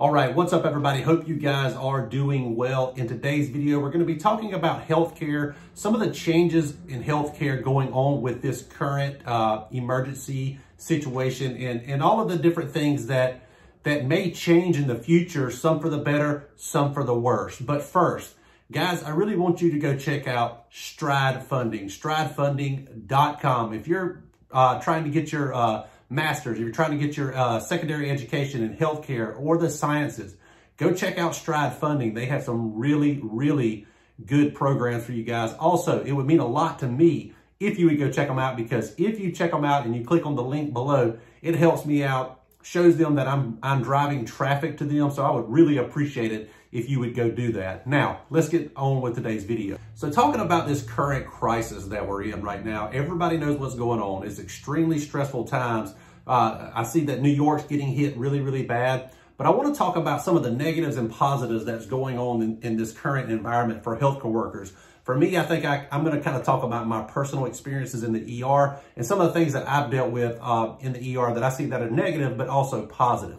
All right, what's up everybody? Hope you guys are doing well. In today's video, we're gonna be talking about healthcare, some of the changes in healthcare going on with this current uh, emergency situation and, and all of the different things that, that may change in the future, some for the better, some for the worse. But first, guys, I really want you to go check out Stride Funding, stridefunding.com. If you're uh, trying to get your uh, master's, if you're trying to get your uh, secondary education in healthcare or the sciences, go check out Stride Funding. They have some really, really good programs for you guys. Also, it would mean a lot to me if you would go check them out because if you check them out and you click on the link below, it helps me out, shows them that I'm, I'm driving traffic to them. So I would really appreciate it if you would go do that. Now, let's get on with today's video. So talking about this current crisis that we're in right now, everybody knows what's going on. It's extremely stressful times. Uh, I see that New York's getting hit really, really bad. But I want to talk about some of the negatives and positives that's going on in, in this current environment for healthcare workers. For me, I think I, am going to kind of talk about my personal experiences in the ER and some of the things that I've dealt with uh, in the ER that I see that are negative, but also positive.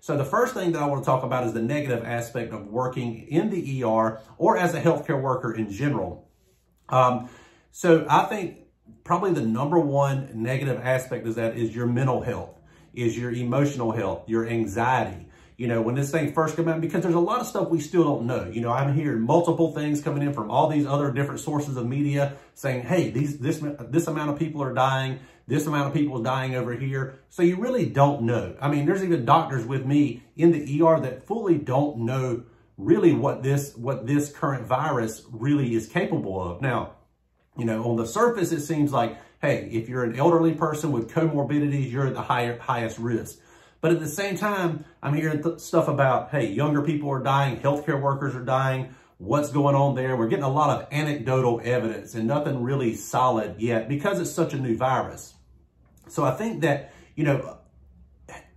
So the first thing that I want to talk about is the negative aspect of working in the ER or as a healthcare worker in general. Um, so I think probably the number one negative aspect is that is your mental health, is your emotional health, your anxiety. You know, when this thing first came out, because there's a lot of stuff we still don't know. You know, I'm hearing multiple things coming in from all these other different sources of media saying, hey, these this this amount of people are dying this amount of people dying over here. So you really don't know. I mean, there's even doctors with me in the ER that fully don't know really what this, what this current virus really is capable of. Now, you know, on the surface, it seems like, hey, if you're an elderly person with comorbidities, you're at the higher, highest risk. But at the same time, I'm hearing stuff about, hey, younger people are dying, healthcare workers are dying, what's going on there. We're getting a lot of anecdotal evidence and nothing really solid yet because it's such a new virus. So I think that, you know,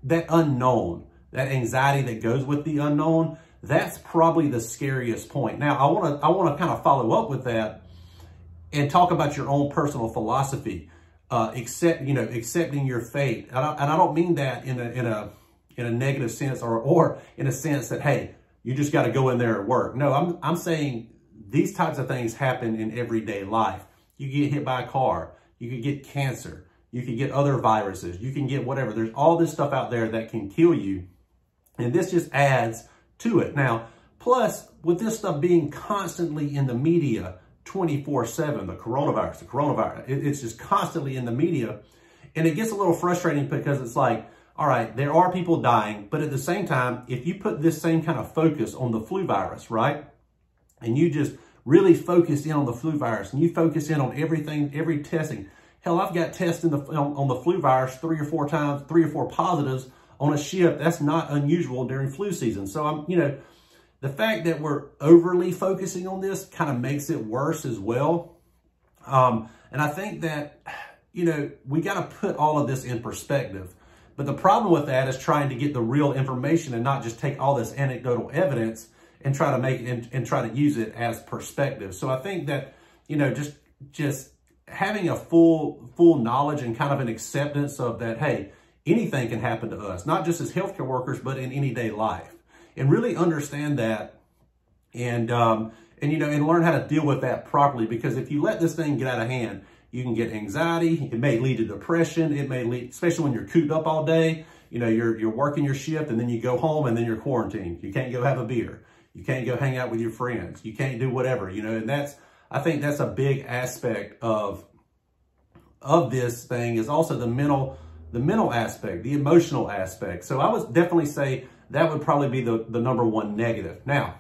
that unknown, that anxiety that goes with the unknown, that's probably the scariest point. Now, I want to I want to kind of follow up with that and talk about your own personal philosophy. Uh, accept, you know, accepting your fate. And I, and I don't mean that in a, in a, in a negative sense or, or in a sense that, hey, you just got to go in there and work. No, I'm, I'm saying these types of things happen in everyday life. You get hit by a car. You could get cancer. You could get other viruses. You can get whatever. There's all this stuff out there that can kill you. And this just adds to it. Now, plus, with this stuff being constantly in the media 24-7, the coronavirus, the coronavirus, it, it's just constantly in the media. And it gets a little frustrating because it's like, all right, there are people dying, but at the same time, if you put this same kind of focus on the flu virus, right? And you just really focus in on the flu virus and you focus in on everything, every testing, Hell, I've got tests the, on, on the flu virus three or four times, three or four positives on a ship. That's not unusual during flu season. So I'm, you know, the fact that we're overly focusing on this kind of makes it worse as well. Um, and I think that, you know, we got to put all of this in perspective. But the problem with that is trying to get the real information and not just take all this anecdotal evidence and try to make it and, and try to use it as perspective. So I think that, you know, just, just having a full, full knowledge and kind of an acceptance of that, hey, anything can happen to us, not just as healthcare workers, but in any day life. And really understand that and, um, and, you know, and learn how to deal with that properly. Because if you let this thing get out of hand, you can get anxiety. It may lead to depression. It may lead, especially when you're cooped up all day. You know, you're, you're working your shift and then you go home and then you're quarantined. You can't go have a beer. You can't go hang out with your friends. You can't do whatever, you know, and that's, I think that's a big aspect of of this thing is also the mental the mental aspect, the emotional aspect. So I would definitely say that would probably be the, the number one negative. Now,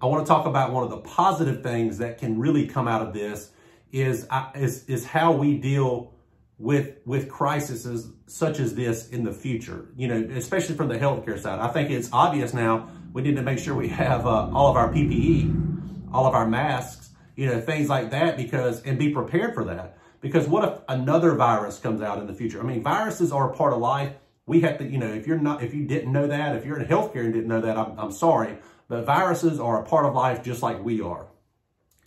I want to talk about one of the positive things that can really come out of this is, uh, is, is how we deal with, with crises such as this in the future, you know, especially from the healthcare side. I think it's obvious now we need to make sure we have uh, all of our PPE, all of our masks, you know, things like that because, and be prepared for that. Because what if another virus comes out in the future? I mean, viruses are a part of life. We have to, you know, if you're not, if you didn't know that, if you're in healthcare and didn't know that, I'm, I'm sorry. But viruses are a part of life just like we are.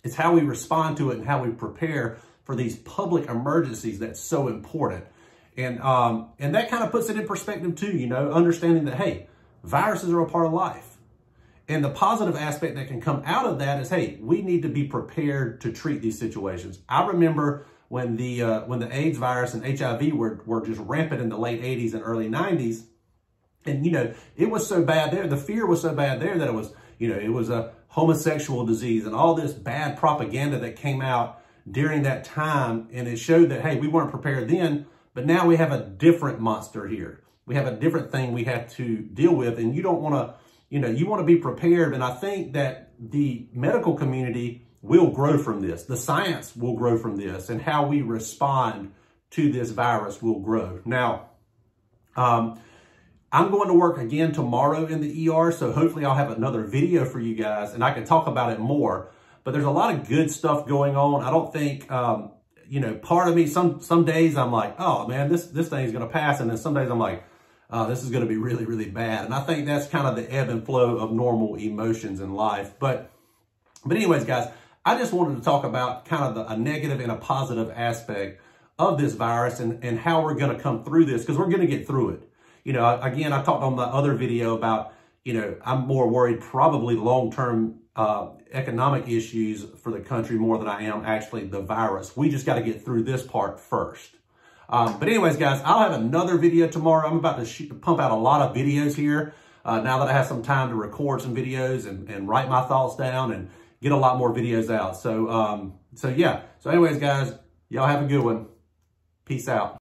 It's how we respond to it and how we prepare for these public emergencies that's so important. And, um, and that kind of puts it in perspective too, you know, understanding that, hey, viruses are a part of life. And the positive aspect that can come out of that is, hey, we need to be prepared to treat these situations. I remember when the uh, when the AIDS virus and HIV were, were just rampant in the late 80s and early 90s. And, you know, it was so bad there. The fear was so bad there that it was, you know, it was a homosexual disease and all this bad propaganda that came out during that time. And it showed that, hey, we weren't prepared then, but now we have a different monster here. We have a different thing we have to deal with. And you don't want to, you know, you want to be prepared. And I think that the medical community will grow from this. The science will grow from this and how we respond to this virus will grow. Now, um, I'm going to work again tomorrow in the ER, so hopefully I'll have another video for you guys and I can talk about it more. But there's a lot of good stuff going on. I don't think, um, you know, part of me, some some days I'm like, oh man, this, this thing's going to pass. And then some days I'm like, oh, this is going to be really, really bad. And I think that's kind of the ebb and flow of normal emotions in life. But, but anyways, guys, I just wanted to talk about kind of the, a negative and a positive aspect of this virus and, and how we're going to come through this because we're going to get through it. You know, again, I talked on the other video about, you know, I'm more worried probably long-term uh, economic issues for the country more than I am actually the virus. We just got to get through this part first. Um, but anyways, guys, I'll have another video tomorrow. I'm about to pump out a lot of videos here uh, now that I have some time to record some videos and, and write my thoughts down and get a lot more videos out. So, um, so yeah. So anyways, guys, y'all have a good one. Peace out.